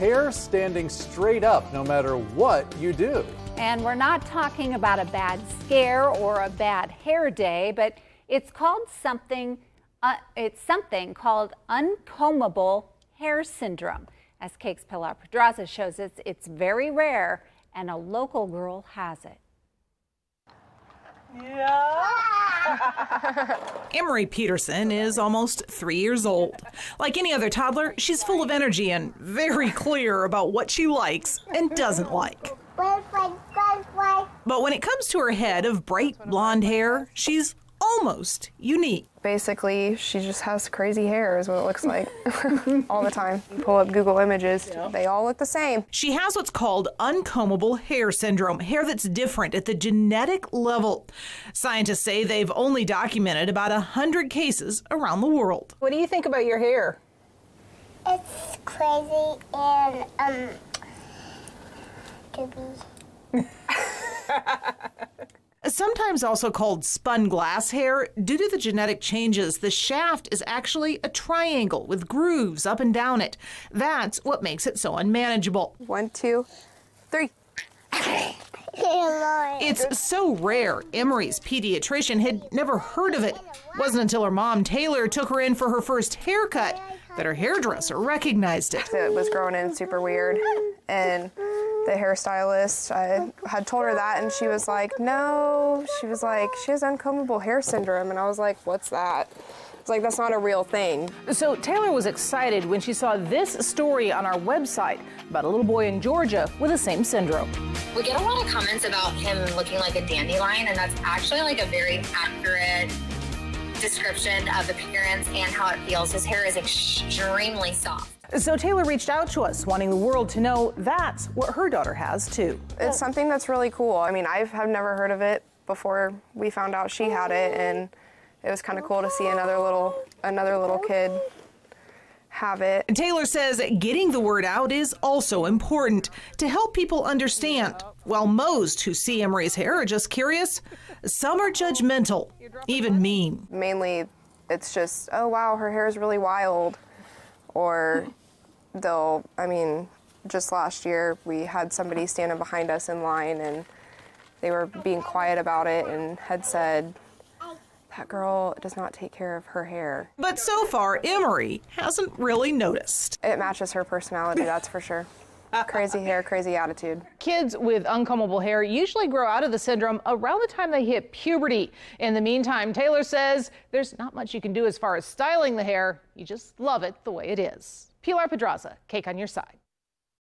hair standing straight up no matter what you do. And we're not talking about a bad scare or a bad hair day, but it's called something, uh, it's something called uncombable hair syndrome. As KAKE's Pilar Pedraza shows us, it's very rare and a local girl has it. Yeah. Emery Peterson is almost three years old. Like any other toddler, she's full of energy and very clear about what she likes and doesn't like. But when it comes to her head of bright blonde hair, she's almost unique. Basically, she just has crazy hair, is what it looks like all the time. You pull up Google Images, they all look the same. She has what's called uncombable hair syndrome, hair that's different at the genetic level. Scientists say they've only documented about 100 cases around the world. What do you think about your hair? It's crazy and um goopy. Sometimes also called spun glass hair, due to the genetic changes, the shaft is actually a triangle with grooves up and down it. That's what makes it so unmanageable. One, two, three. It's so rare, Emery's pediatrician had never heard of it. Wasn't until her mom, Taylor, took her in for her first haircut that her hairdresser recognized it. It was growing in super weird, and the hairstylist I had told her that, and she was like, "No." She was like, "She has uncombable hair syndrome," and I was like, "What's that?" It's like that's not a real thing. So Taylor was excited when she saw this story on our website about a little boy in Georgia with the same syndrome. We get a lot of comments about him looking like a dandelion, and that's actually like a very accurate description of appearance and how it feels. His hair is extremely soft. So Taylor reached out to us, wanting the world to know that's what her daughter has too. It's something that's really cool. I mean, I have never heard of it before we found out she had it, and it was kind of cool to see another little another little kid have it. Taylor says getting the word out is also important to help people understand. While most who see Emery's hair are just curious, some are judgmental, even mean. Mainly, it's just, oh wow, her hair is really wild. Or they'll, I mean, just last year we had somebody standing behind us in line and they were being quiet about it and had said, girl does not take care of her hair. But so far, Emery hasn't really noticed. It matches her personality, that's for sure. crazy hair, crazy attitude. Kids with uncombable hair usually grow out of the syndrome around the time they hit puberty. In the meantime, Taylor says there's not much you can do as far as styling the hair. You just love it the way it is. Pilar Pedraza, KAKE on your side.